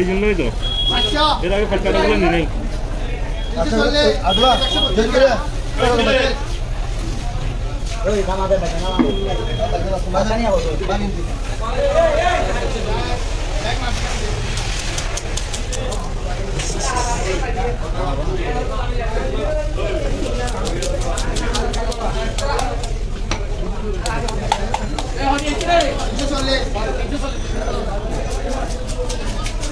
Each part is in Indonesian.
এই জন্যই তো এর আগে ফটকাটাগুলো নিয়ে নেই Yo solo, yo solo.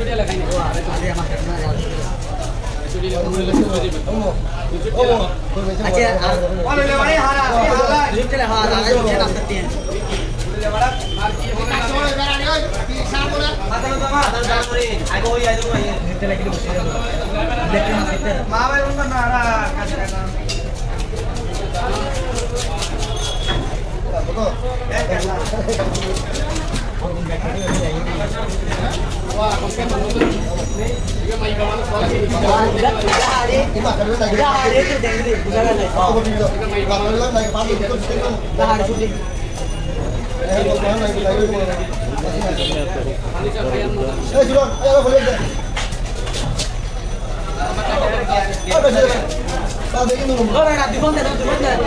चुडिया लगाइने हो हारे चुडिया मा खेल्न जान्छ चुडिया लगाउने चुडिया भन्नु ओहो अच्छा अरे ले भाई हारा हारा लिफ्ट ले हारा हारा के नाम सकते हैं ले बड़ा मार्की होने का छोड़ मेरा नहीं हो सार बोला माता माता माता सार बोले आई को आई तो ये लिफ्ट लेके बस लेके ना सकते मां भाई उनका नारा का करना तो तो Eh, Julon, ayo boleh deh. Ada sih. Ada ini nomor. Oh, nanti dibantu, dibantu.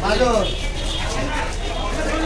Halo,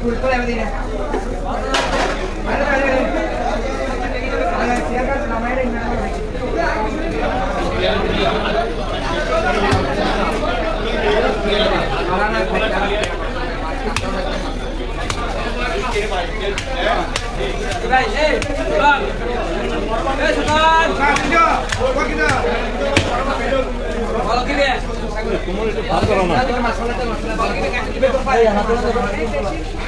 full full everything. Hey, Sultan! Hey, Sultan! Nah, kita! Buat kita! Kalau gini ya? Kumul itu. Kalau gini kan? Kalau gini kan?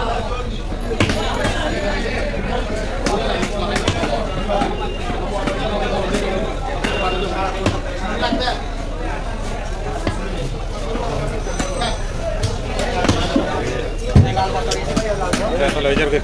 Gracias,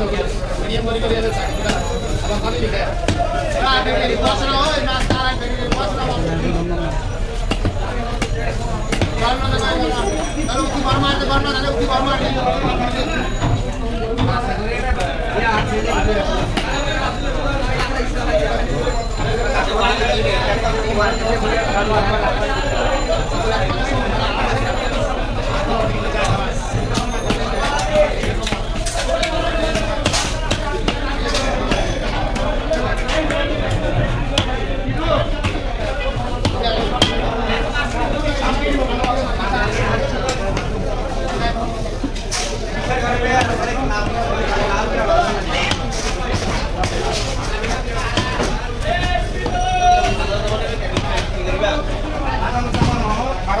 Gracias.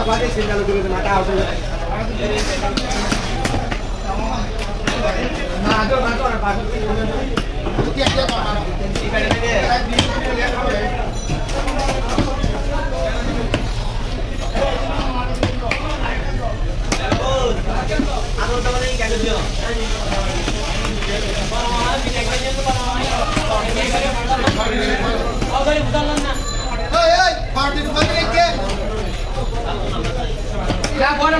Hey, hey, party to come in again. Vamos,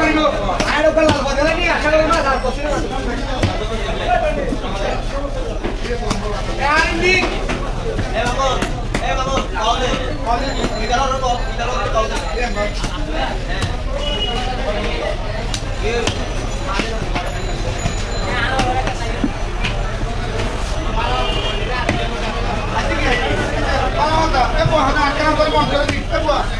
Renato, vamos, Renato, vamos.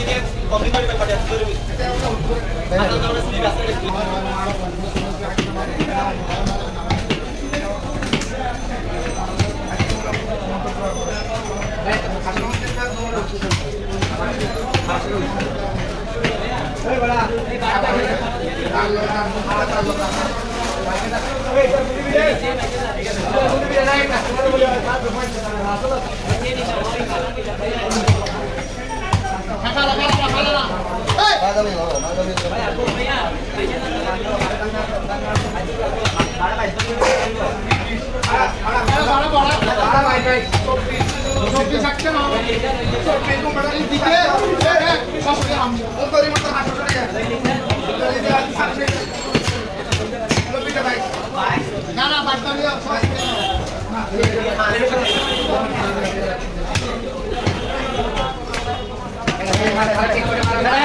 Kita kompetitif pada seluruh. Atau tahun sendiri biasanya. না না বাড়তে না